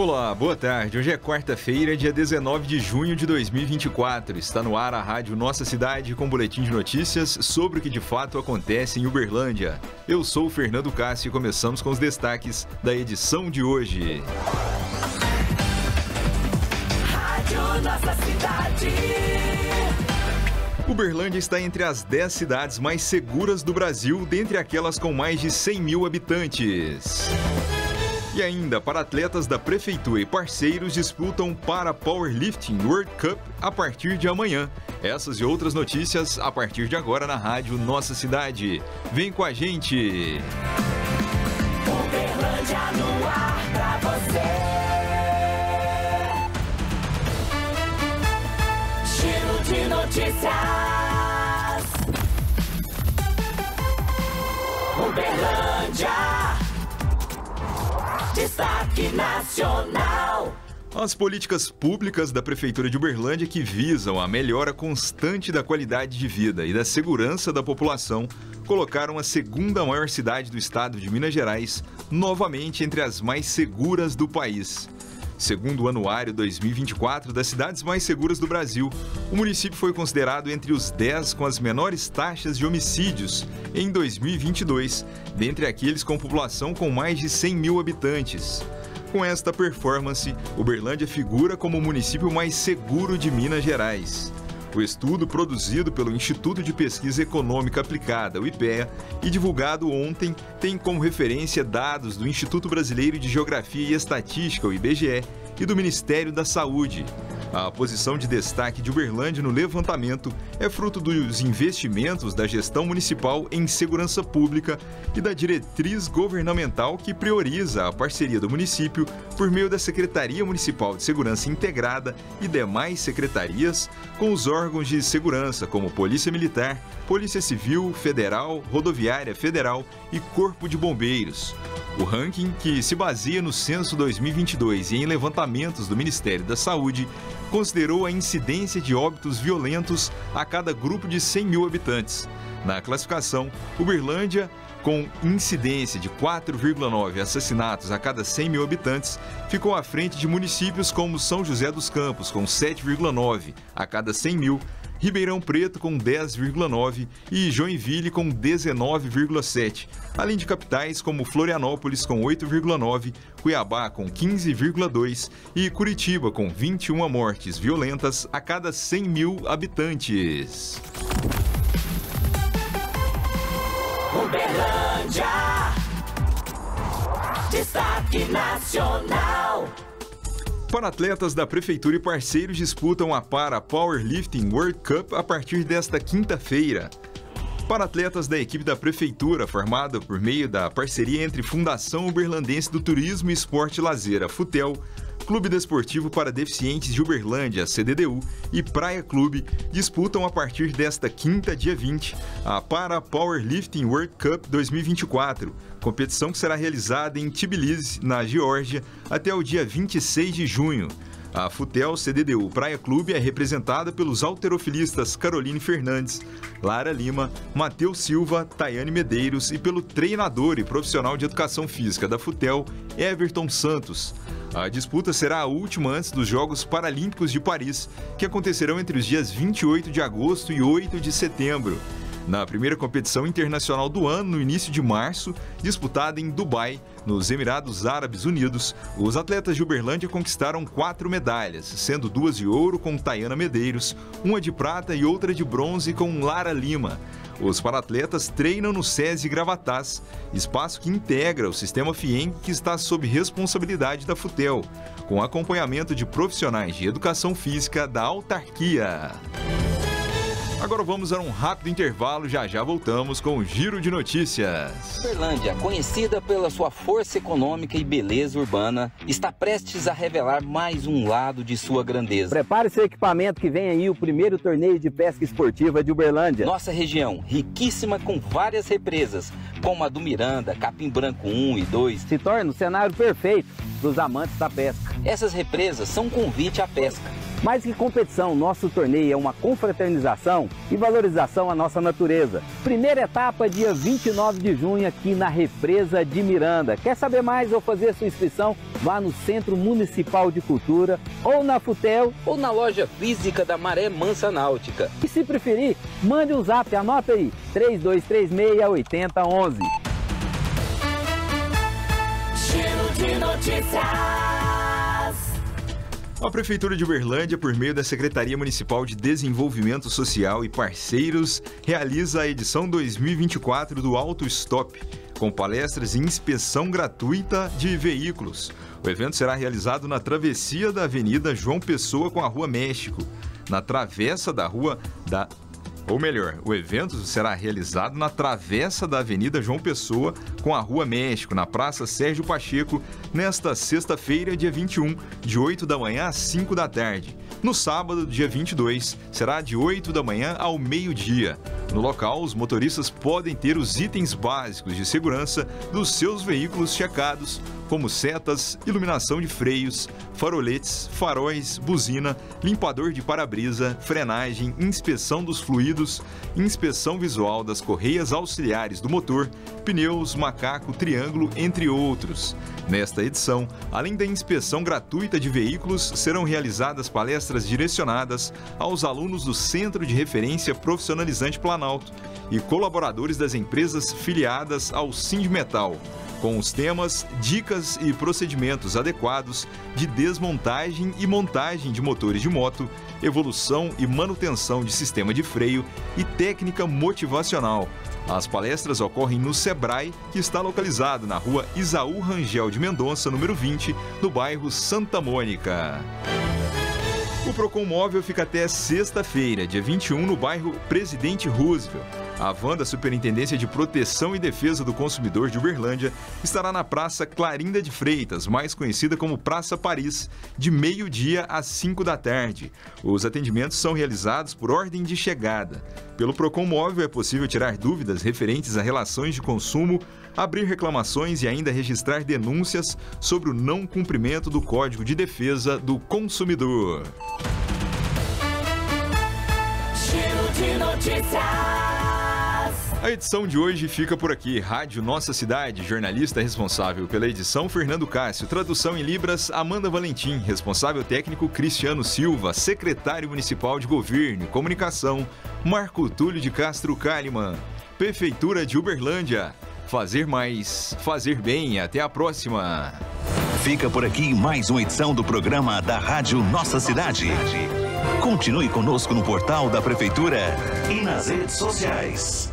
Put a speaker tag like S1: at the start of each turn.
S1: Olá, boa tarde. Hoje é quarta-feira, dia 19 de junho de 2024. Está no ar a rádio Nossa Cidade com um boletim de notícias sobre o que de fato acontece em Uberlândia. Eu sou o Fernando Cássio e começamos com os destaques da edição de hoje. Rádio Nossa Cidade. Uberlândia está entre as 10 cidades mais seguras do Brasil, dentre aquelas com mais de 100 mil habitantes. E ainda, para atletas da prefeitura e parceiros disputam para Powerlifting World Cup a partir de amanhã. Essas e outras notícias a partir de agora na rádio Nossa Cidade. Vem com a gente! Uberlândia Destaque Nacional. As políticas públicas da Prefeitura de Uberlândia que visam a melhora constante da qualidade de vida e da segurança da população colocaram a segunda maior cidade do estado de Minas Gerais novamente entre as mais seguras do país. Segundo o Anuário 2024 das cidades mais seguras do Brasil, o município foi considerado entre os 10 com as menores taxas de homicídios em 2022, dentre aqueles com população com mais de 100 mil habitantes. Com esta performance, Uberlândia figura como o município mais seguro de Minas Gerais. O estudo, produzido pelo Instituto de Pesquisa Econômica Aplicada, o IPEA, e divulgado ontem, tem como referência dados do Instituto Brasileiro de Geografia e Estatística, o IBGE, e do Ministério da Saúde. A posição de destaque de Uberlândia no levantamento é fruto dos investimentos da gestão municipal em segurança pública e da diretriz governamental que prioriza a parceria do município por meio da Secretaria Municipal de Segurança Integrada e demais secretarias com os órgãos de segurança como Polícia Militar, Polícia Civil, Federal, Rodoviária Federal e Corpo de Bombeiros. O ranking, que se baseia no censo 2022 e em levantamentos do Ministério da Saúde, considerou a incidência de óbitos violentos a cada grupo de 100 mil habitantes. Na classificação, Uberlândia, com incidência de 4,9 assassinatos a cada 100 mil habitantes, ficou à frente de municípios como São José dos Campos, com 7,9 a cada 100 mil, Ribeirão Preto com 10,9 e Joinville com 19,7, além de capitais como Florianópolis com 8,9, Cuiabá com 15,2 e Curitiba com 21 mortes violentas a cada 100 mil habitantes. Uberlândia. Destaque Nacional. Para atletas da Prefeitura e parceiros disputam a Para Powerlifting World Cup a partir desta quinta-feira. Para atletas da equipe da Prefeitura, formada por meio da parceria entre Fundação Uberlandense do Turismo e Esporte Lazer, a FUTEL, Clube Desportivo para Deficientes de Uberlândia, CDDU, e Praia Clube disputam a partir desta quinta, dia 20, a Para Powerlifting World Cup 2024, competição que será realizada em Tbilisi, na Geórgia, até o dia 26 de junho. A Futel CDDU Praia Clube é representada pelos alterofilistas Caroline Fernandes, Lara Lima, Matheus Silva, Tayane Medeiros e pelo treinador e profissional de educação física da Futel, Everton Santos. A disputa será a última antes dos Jogos Paralímpicos de Paris, que acontecerão entre os dias 28 de agosto e 8 de setembro. Na primeira competição internacional do ano, no início de março, disputada em Dubai, nos Emirados Árabes Unidos, os atletas de Uberlândia conquistaram quatro medalhas, sendo duas de ouro com Tayana Medeiros, uma de prata e outra de bronze com Lara Lima. Os paratletas treinam no SESI Gravatás, espaço que integra o sistema FIEM que está sob responsabilidade da FUTEL, com acompanhamento de profissionais de educação física da autarquia. Agora vamos a um rápido intervalo, já já voltamos com o Giro de Notícias.
S2: Uberlândia, conhecida pela sua força econômica e beleza urbana, está prestes a revelar mais um lado de sua grandeza.
S3: Prepare seu equipamento que vem aí o primeiro torneio de pesca esportiva de Uberlândia.
S2: Nossa região, riquíssima com várias represas, como a do Miranda, Capim Branco 1 e 2,
S3: se torna o cenário perfeito dos amantes da pesca.
S2: Essas represas são um convite à pesca
S3: Mais que competição, nosso torneio é uma confraternização e valorização à nossa natureza. Primeira etapa, dia 29 de junho, aqui na Represa de Miranda. Quer saber mais ou fazer sua inscrição? Vá no Centro Municipal de Cultura, ou na Futel,
S2: ou na loja física da Maré Mansa Náutica.
S3: E se preferir, mande um zap, anota aí, 3236 8011.
S1: Giro de notícias. A Prefeitura de Uberlândia, por meio da Secretaria Municipal de Desenvolvimento Social e parceiros, realiza a edição 2024 do Auto Stop, com palestras e inspeção gratuita de veículos. O evento será realizado na travessia da Avenida João Pessoa com a Rua México, na travessa da Rua da ou melhor, o evento será realizado na travessa da Avenida João Pessoa com a Rua México, na Praça Sérgio Pacheco, nesta sexta-feira, dia 21, de 8 da manhã às 5 da tarde. No sábado, dia 22, será de 8 da manhã ao meio-dia. No local, os motoristas podem ter os itens básicos de segurança dos seus veículos checados, como setas, iluminação de freios, faroletes, faróis, buzina, limpador de para-brisa, frenagem, inspeção dos fluidos, inspeção visual das correias auxiliares do motor, pneus, macaco, triângulo, entre outros. Nesta edição, além da inspeção gratuita de veículos, serão realizadas palestras direcionadas aos alunos do Centro de Referência Profissionalizante Planalto e colaboradores das empresas filiadas ao Sindmetal com os temas, dicas e procedimentos adequados de desmontagem e montagem de motores de moto, evolução e manutenção de sistema de freio e técnica motivacional. As palestras ocorrem no Sebrae, que está localizado na rua Isaú Rangel de Mendonça, número 20, no bairro Santa Mônica. O Procon Móvel fica até sexta-feira, dia 21, no bairro Presidente Roosevelt. A van da Superintendência de Proteção e Defesa do Consumidor de Uberlândia estará na Praça Clarinda de Freitas, mais conhecida como Praça Paris, de meio-dia às 5 da tarde. Os atendimentos são realizados por ordem de chegada. Pelo Procon Móvel é possível tirar dúvidas referentes a relações de consumo, abrir reclamações e ainda registrar denúncias sobre o não cumprimento do Código de Defesa do Consumidor. A edição de hoje fica por aqui. Rádio Nossa Cidade, jornalista responsável pela edição Fernando Cássio, tradução em Libras Amanda Valentim, responsável técnico Cristiano Silva, secretário municipal de Governo e Comunicação Marco Túlio de Castro Kalimann, Prefeitura de Uberlândia. Fazer mais, fazer bem. Até a próxima.
S4: Fica por aqui mais uma edição do programa da Rádio Nossa Cidade. Continue conosco no portal da Prefeitura e nas redes sociais.